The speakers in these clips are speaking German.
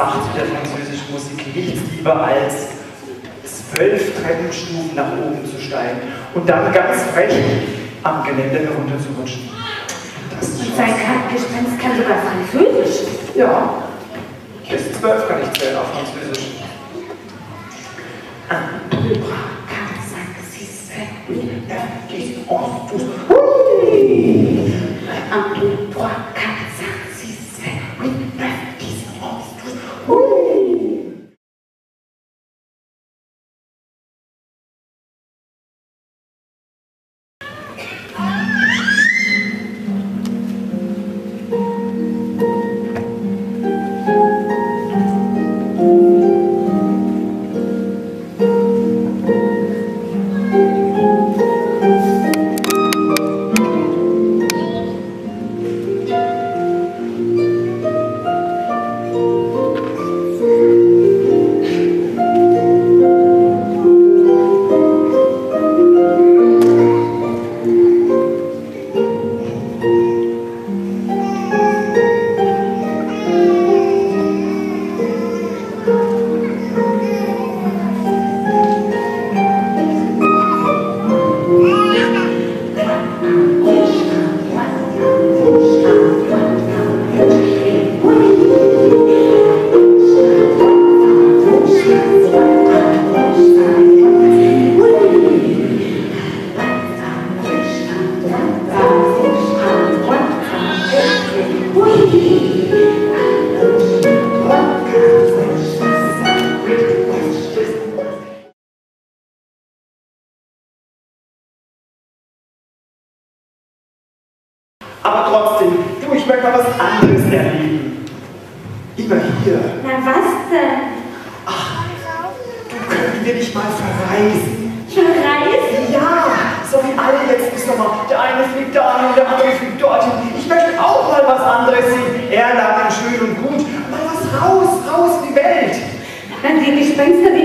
macht der französischen Musik nichts lieber als zwölf Treppenstufen nach oben zu steigen und dann ganz frech am Gelände herunterzurutschen. Und sein Gespenst kann sogar Französisch. Ja. Bis zwölf kann ich zählen auf Französisch. Un, deux, trois, strengths that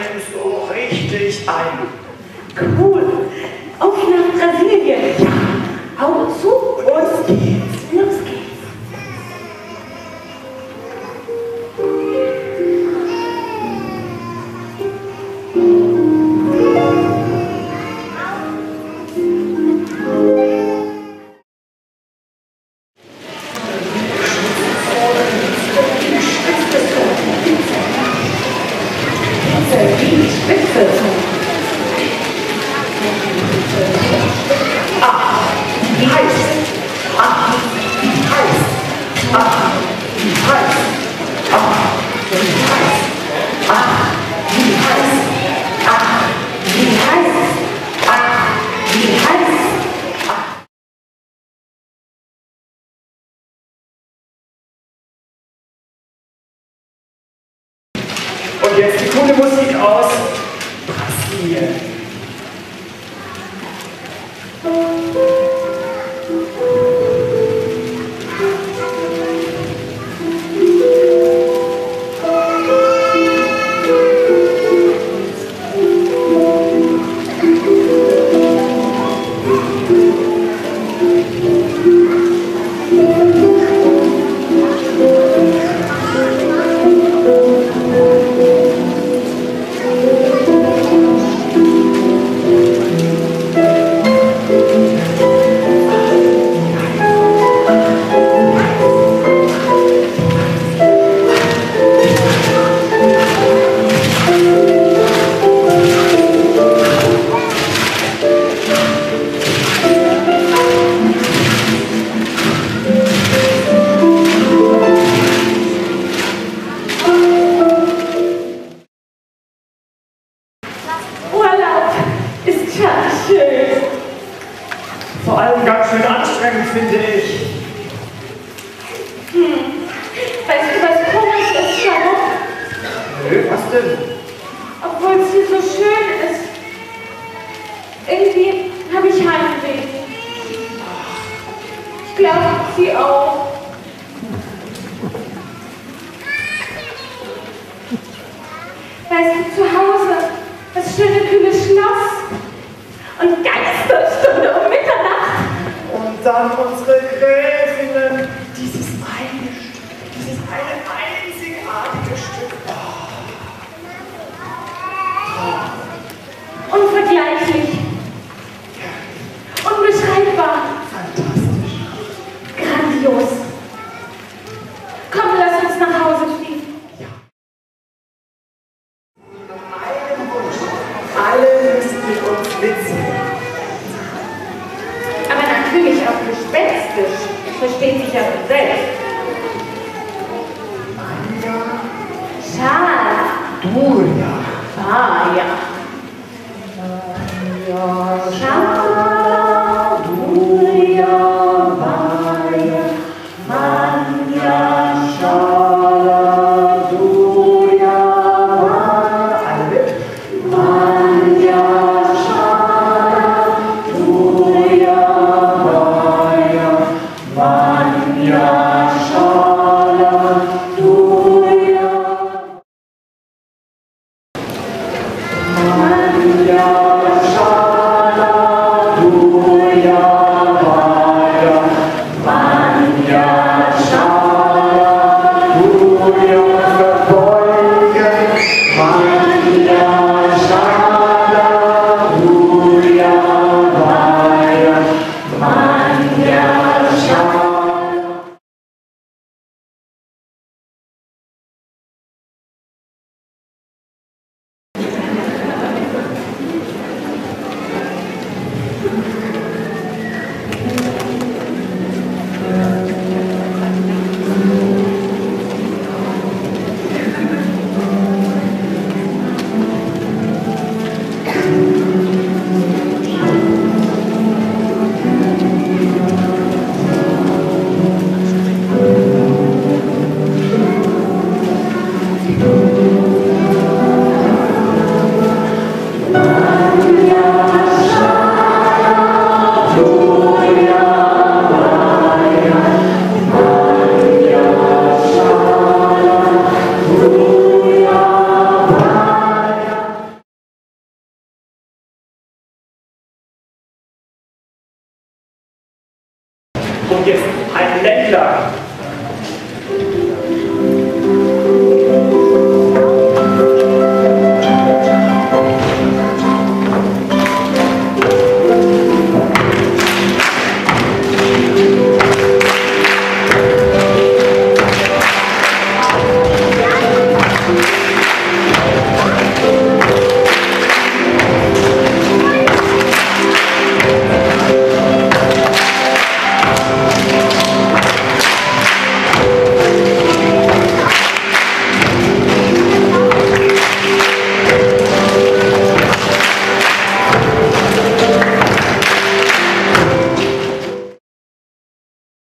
atmen so richtig ein. Cool. Auf nach Brasilien. Musik aus Brasilien. journey Turia. Faia. Faia. Turia. Faia. Faia. Shala. Turia. Faia. Faia. Shala. Turia.